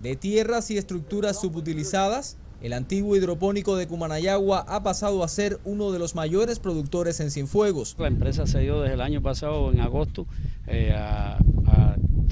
De tierras y estructuras subutilizadas, el antiguo hidropónico de Cumanayagua ha pasado a ser uno de los mayores productores en Cienfuegos. La empresa se dio desde el año pasado, en agosto, eh, a,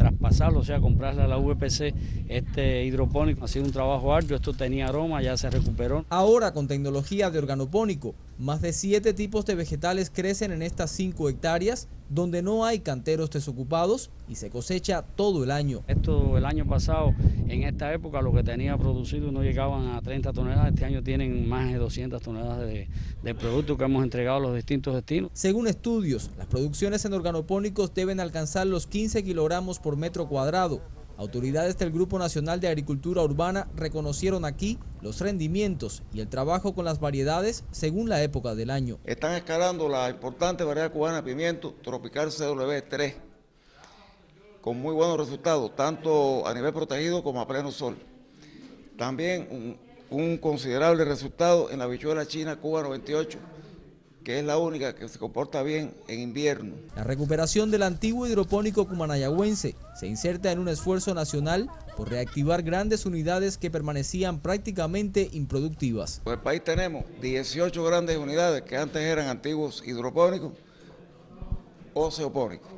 traspasarlo, o sea, comprarle a la VPC este hidropónico. Ha sido un trabajo arduo, esto tenía aroma, ya se recuperó. Ahora, con tecnología de organopónico, más de siete tipos de vegetales crecen en estas cinco hectáreas, donde no hay canteros desocupados y se cosecha todo el año. Esto el año pasado, en esta época, lo que tenía producido no llegaban a 30 toneladas. Este año tienen más de 200 toneladas de, de producto que hemos entregado a los distintos destinos. Según estudios, las producciones en organopónicos deben alcanzar los 15 kilogramos por metro cuadrado Autoridades del Grupo Nacional de Agricultura Urbana reconocieron aquí los rendimientos y el trabajo con las variedades según la época del año. Están escalando la importante variedad cubana de pimiento tropical CW3 con muy buenos resultados, tanto a nivel protegido como a pleno sol. También un, considerable resultado en la bichuela china Cuba 98 que es la única que se comporta bien en invierno. La recuperación del antiguo hidropónico cumanayagüense se inserta en un esfuerzo nacional por reactivar grandes unidades que permanecían prácticamente improductivas. En el país tenemos 18 grandes unidades que antes eran antiguos hidropónicos o ceopónicos.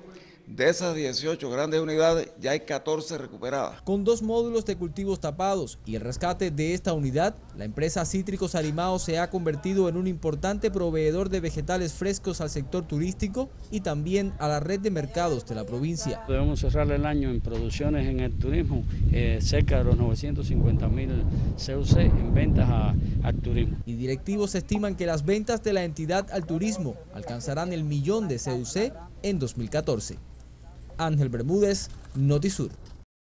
De esas 18 grandes unidades, ya hay 14 recuperadas. Con dos módulos de cultivos tapados y el rescate de esta unidad, la empresa Cítricos Arimao se ha convertido en un importante proveedor de vegetales frescos al sector turístico y también a la red de mercados de la provincia. Debemos cerrar el año en producciones en el turismo, eh, cerca de los 950 mil CUC en ventas al turismo. Y directivos estiman que las ventas de la entidad al turismo alcanzarán el millón de CUC en 2014. Ángel Bermúdez, Notisur.